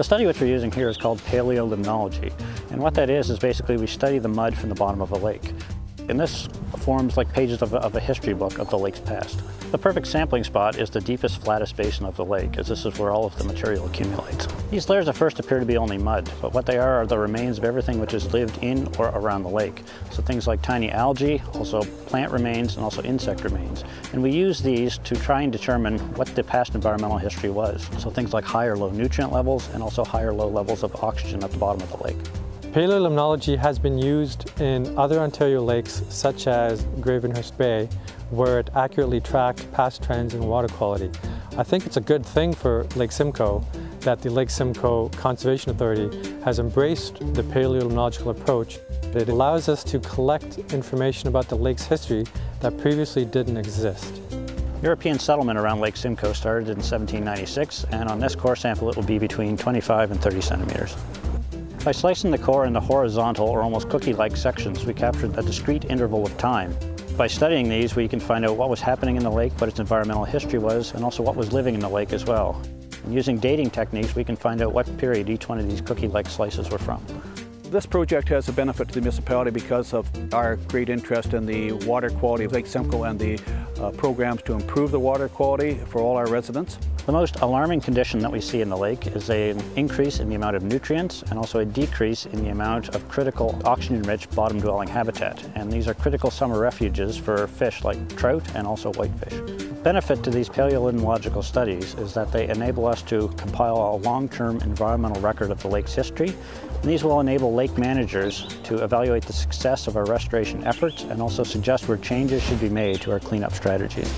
The study which we're using here is called paleolimnology. And what that is, is basically we study the mud from the bottom of a lake. And this forms like pages of a, of a, history book of the lake's past. The perfect sampling spot is the deepest, flattest basin of the lake, as this is where all of the material accumulates. These layers at first appear to be only mud, but what they are are the remains of everything which has lived in or around the lake. So things like tiny algae, also plant remains, and also insect remains. And we use these to try and determine what the past environmental history was. So things like high or low nutrient levels, and also high or low levels of oxygen at the bottom of the lake. Paleolimnology has been used in other Ontario lakes such as Gravenhurst Bay where it accurately tracked past trends in water quality. I think it's a good thing for Lake Simcoe that the Lake Simcoe Conservation Authority has embraced the paleolimnological approach. It allows us to collect information about the lake's history that previously didn't exist. European settlement around Lake Simcoe started in 1796 and on this core sample it will be between 25 and 30 centimeters. By slicing the core into horizontal or almost cookie-like sections, we captured a discrete interval of time. By studying these, we can find out what was happening in the lake, what its environmental history was, and also what was living in the lake as well. And using dating techniques, we can find out what period each one of these cookie-like slices were from. This project has a benefit to the municipality because of our great interest in the water quality of Lake Simcoe and the uh, programs to improve the water quality for all our residents. The most alarming condition that we see in the lake is an increase in the amount of nutrients and also a decrease in the amount of critical oxygen-rich bottom-dwelling habitat. And these are critical summer refuges for fish like trout and also whitefish benefit to these paleolimnological studies is that they enable us to compile a long-term environmental record of the lake's history. And these will enable lake managers to evaluate the success of our restoration efforts and also suggest where changes should be made to our cleanup strategies.